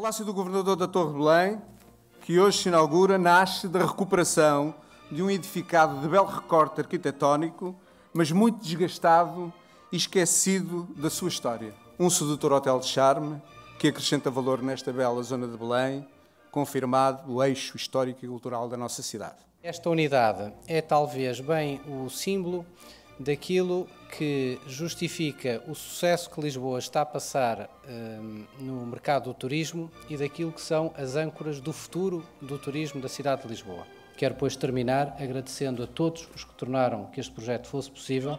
Palácio do Governador da Torre de Belém, que hoje se inaugura, nasce da recuperação de um edificado de belo recorte arquitetónico, mas muito desgastado e esquecido da sua história. Um sedutor hotel de charme que acrescenta valor nesta bela zona de Belém, confirmado o eixo histórico e cultural da nossa cidade. Esta unidade é talvez bem o símbolo daquilo que justifica o sucesso que Lisboa está a passar um, no mercado do turismo e daquilo que são as âncoras do futuro do turismo da cidade de Lisboa. Quero, pois, terminar agradecendo a todos os que tornaram que este projeto fosse possível.